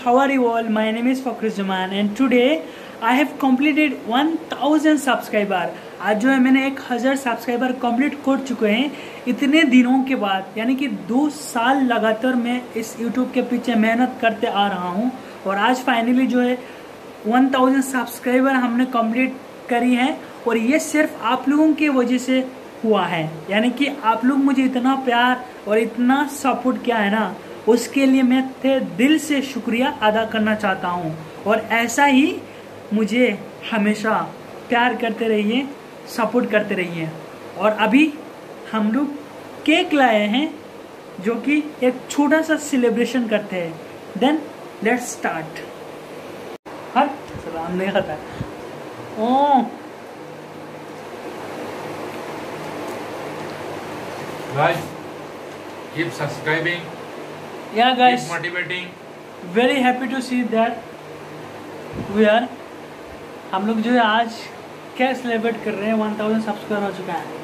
how are you all? My name is Fakhruz Zaman and today I have completed 1000 subscriber. आज जो है मैंने एक हज़ार सब्सक्राइबर कंप्लीट कर चुके हैं इतने दिनों के बाद यानी कि दो साल लगातार मैं इस यूट्यूब के पीछे मेहनत करते आ रहा हूँ और आज फाइनली जो है 1000 सब्सक्राइबर हमने कंप्लीट करी है और ये सिर्फ़ आप लोगों की वजह से हुआ है यानी कि आप लोग मुझे इतना प्यार और इतना सपोर्ट किया है ना उसके लिए मैं थे दिल से शुक्रिया अदा करना चाहता हूँ। और ऐसा ही मुझे हमेशा प्यार करते रहिए सपोर्ट करते रहिए। और अभी हम लोग केक लाए हैं जो कि एक छोटा सा सेलिब्रेशन करते हैं। देन लेट्स स्टार्ट हट सलाम नहीं खाता ओ Guys, keep subscribing, या keep guys motivating. very happy to see that we are हम लोग जो है आज क्या सेलिब्रेट कर रहे हैं वन थाउज़ेंड सब्सक्राइबर हो चुका है